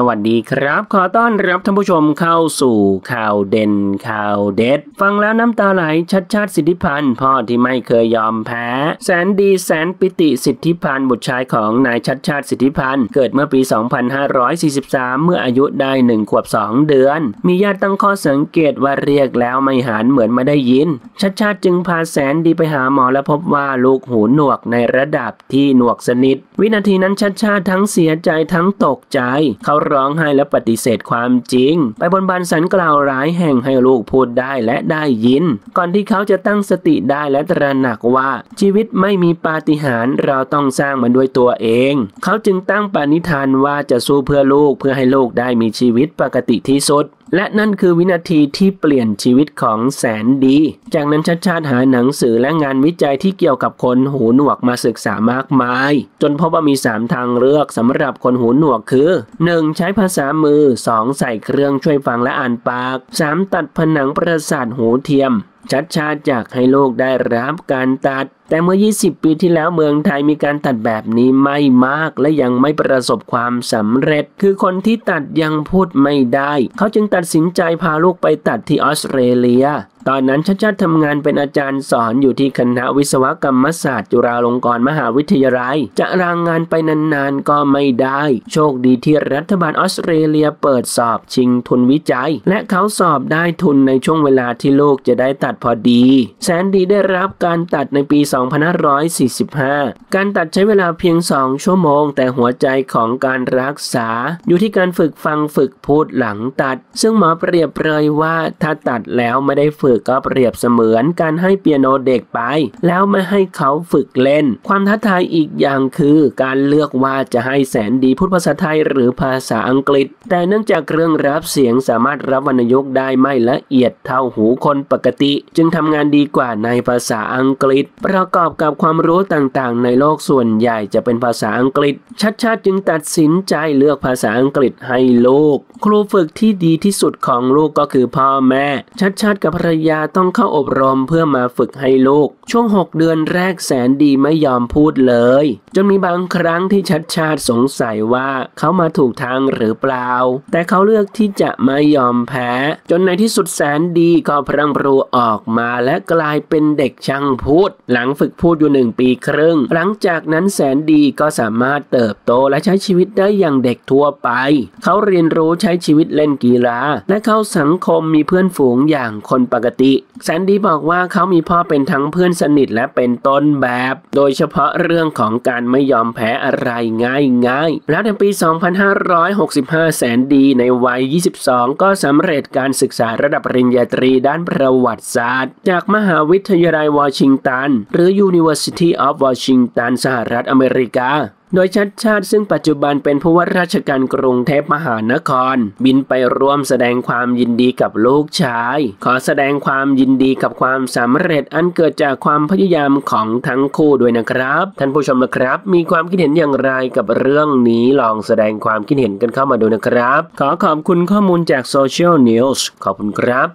สวัสดีครับ ขอต้อนรับท่านผู้ชมเข้าสู่ข่าวเด่นข่าวเด็ด ฟังแล้วน้ำตาไหลชัดชาติสิทธิพันธ์พ่อที่ไม่เคยยอมแพ้ แสนดีแสนปิติสิทธิพันธ์บุตรชายของนายชัดชาติสิทธิพันธ์เกิดเมื่อปี 2543 เมื่ออายุได้หนึ่งขวบ 2 เดือน มีญาติตั้งข้อสังเกตว่าเรียกแล้วไม่หันเหมือนไม่ได้ยิน ชัดชาติจึงพาแสนดีไปหาหมอและพบว่าลูกหูหนวกในระดับที่หนวกสนิท วินาทีนั้นชัดชาติทั้งเสียใจทั้งตกใจเขาร้องไห้และปฏิเสธความจริง ไปบนบานสันกล่าวร้ายแห่งให้ลูกพูดได้และได้ยิน ก่อนที่เขาจะตั้งสติได้และตระหนักว่าชีวิตไม่มีปาฏิหาริย์เราต้องสร้างมันด้วยตัวเอง เขาจึงตั้งปณิธานว่าจะสู้เพื่อลูกเพื่อให้ลูกได้มีชีวิตปกติที่สุด และนั่นคือวินาทีที่เปลี่ยนชีวิตของแสนดี จากนั้นชัดชาติหาหนังสือและงานวิจัยที่เกี่ยวกับคนหูหนวกมาศึกษามากมาย จนพบว่ามี 3 ทางเลือกสำหรับคนหูหนวกคือ 1. ใช้ภาษามือ 2. ใส่เครื่องช่วยฟังและอ่านปาก 3. ตัดผนังประสาทหูเทียม ชัดชาติอยากให้โลกได้รับการตัด แต่เมื่อ 20 ปีที่แล้วเมืองไทยมีการตัดแบบนี้ไม่มากและยังไม่ประสบความสำเร็จ คือคนที่ตัดยังพูดไม่ได้ เขาจึงตัดสินใจพาลูกไปตัดที่ออสเตรเลียตอนนั้นชัดชาติทำงานเป็นอาจารย์สอนอยู่ที่คณะวิศวกรรมศาสตร์ จุฬาลงกรณ์มหาวิทยาลัย จะรางงานไปนานๆ ก็ไม่ได้ โชคดีที่รัฐบาลออสเตรเลียเปิดสอบชิงทุนวิจัย และเขาสอบได้ทุนในช่วงเวลาที่ลูกจะได้ตัดพอดี แสนดีได้รับการตัดในปี2 2545 การตัดใช้เวลาเพียง 2 ชั่วโมง แต่หัวใจของการรักษา อยู่ที่การฝึกฟังฝึกพูดหลังตัด ซึ่งหมอเปรียบเปรยว่าถ้าตัดแล้วไม่ได้ฝึกก็เปรียบเสมือนการให้เปียโนเด็กไป แล้วไม่ให้เขาฝึกเล่น ความท้าทายอีกอย่างคือการเลือกว่าจะให้แสนดีพูดภาษาไทยหรือภาษาอังกฤษ แต่เนื่องจากเครื่องรับเสียงสามารถรับวรรณยุกต์ได้ไม่ละเอียดเท่าหูคนปกติ จึงทำงานดีกว่าในภาษาอังกฤษประกอบกับความรู้ต่างๆ ในโลกส่วนใหญ่จะเป็นภาษาอังกฤษ ชัดชาติจึงตัดสินใจเลือกภาษาอังกฤษให้ลูก ครูฝึกที่ดีที่สุดของลูกก็คือพ่อแม่ ชัดชาติกับภรรยาต้องเข้าอบรมเพื่อมาฝึกให้ลูก ช่วง 6 เดือนแรกแสนดีไม่ยอมพูดเลย จนมีบางครั้งที่ชัดชาติสงสัยว่าเขามาถูกทางหรือเปล่า แต่เขาเลือกที่จะไม่ยอมแพ้ จนในที่สุดแสนดีก็พรังปรูออกมาและกลายเป็นเด็กช่างพูด หลังฝึกพูดอยู่หนึ่งปีครึ่ง หลังจากนั้นแสนดีก็สามารถเติบโตและใช้ชีวิตได้อย่างเด็กทั่วไป เขาเรียนรู้ใช้ชีวิตเล่นกีฬา และเข้าสังคมมีเพื่อนฝูงอย่างคนปกติ แสนดีบอกว่าเขามีพ่อเป็นทั้งเพื่อนสนิทและเป็นต้นแบบ โดยเฉพาะเรื่องของการไม่ยอมแพ้อะไรง่ายๆ แล้วในปี 2565 แสนดีในวัย 22 ก็สำเร็จการศึกษาระดับปริญญาตรีด้านประวัติศาสตร์ จากมหาวิทยาลัยวอชิงตัน หรือ University of Washington สหรัฐอเมริกา โดยชัดชาติซึ่งปัจจุบันเป็นผู้ว่าราชการกรุงเทพมหานคร บินไปร่วมแสดงความยินดีกับลูกชาย ขอแสดงความยินดีกับความสำเร็จอันเกิดจากความพยายามของทั้งคู่ด้วยนะครับ ท่านผู้ชมนะครับ มีความคิดเห็นอย่างไรกับเรื่องนี้ลองแสดงความคิดเห็นกันเข้ามาดูนะครับ ขอขอบคุณข้อมูลจากโซเชียลนิวส์ขอบคุณครับ